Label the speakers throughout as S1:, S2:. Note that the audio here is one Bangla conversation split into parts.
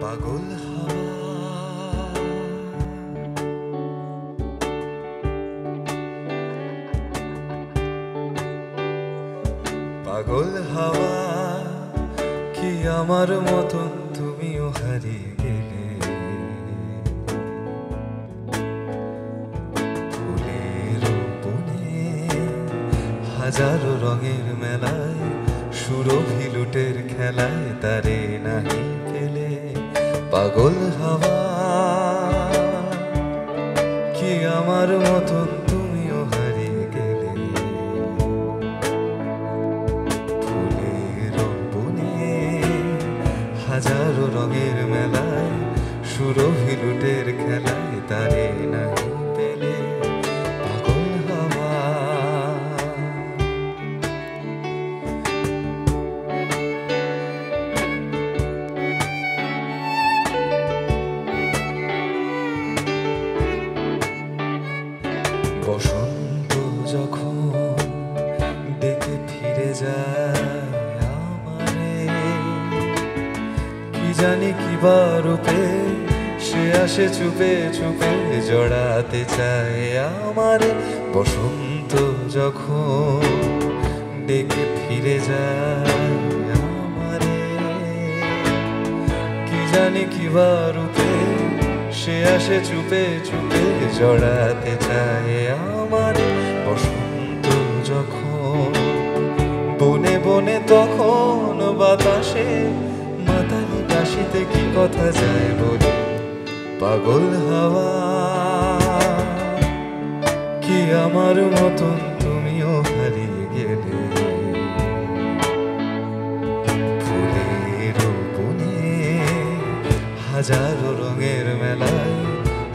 S1: পাগল পাগল হাওয়া, কি আমার মতন তুমিও হারিয়ে গেলে? হাজারো রঙের মেলায় সুরভি লুটের খেলায় তারে নাহি পাগল হাওয়া। কি আমার মতন তুমিও হারিয়ে গেলে? ফুলের বনে হাজারো রঙের মেলায় সুরভি লুটের খেলায় তারে নাহি যখন ডেকে ফিরে যায় আমারে, কি জানি কি রূপে সে আসে চুপে চুপে জড়াতে চায় আমারে। বসন্ত যখন ডেকে ফিরে যায় আমারে, কি জানি কি রূপে সে আসে চুপে চুপে জড়াতে চায় আমার। বনে তখন বাতাসে মাতালি কাশিতে কি কথা যায় বলে? পাগল হাওয়া। কি আমার মতন তুমিও হারিয়ে গেলে? ফুলের বনে হাজারো রঙের মেলায়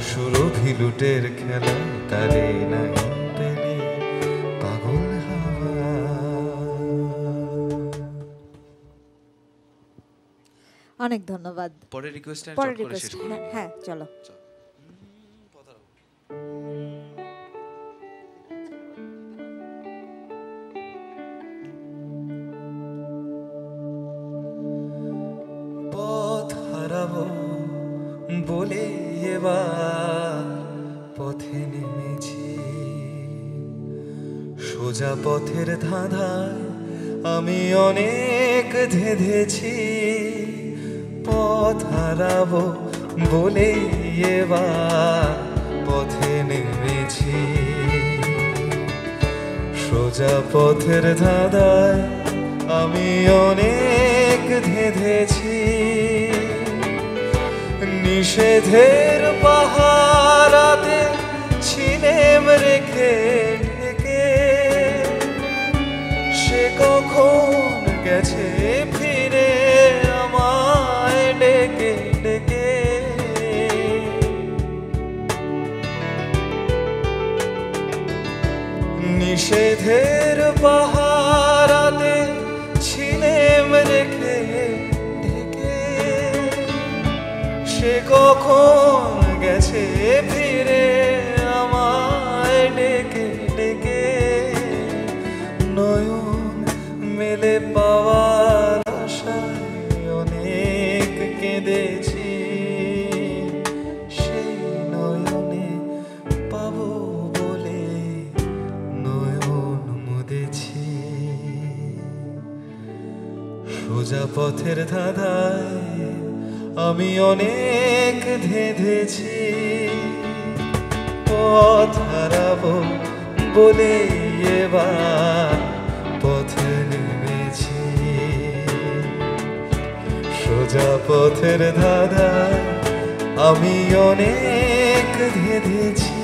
S1: সুরভি লুটের খেলা তারে নাই।
S2: অনেক ধন্যবাদ।
S3: পরের রিকোয়েস্ট
S2: পরের রিকোয়েস্ট হ্যাঁ চলো।
S1: পথ হারাবো বলে এবার পথে নেমেছি। সোজা পথের ধাঁধায় আমি অনেক ধেঁধেছি। পথ হারাবো বলে পথে নেমেছি। সোজা পথের ধাঁধায় আমি অনেক ধেঁধেছি। নিষেধের পাহারাতে ছিলেম রেখে সে কখন গেছে নিষেধের পাহারাতে ছিনে রেখে ঢেকে। সে কখন গেছে সোজা পথের ধাঁধায় আমি অনেক ধেঁধেছি। পথ হারাবো বলে এবার পথে নেমেছি। সোজা পথের ধাঁধায় আমি অনেক ধেঁধেছি।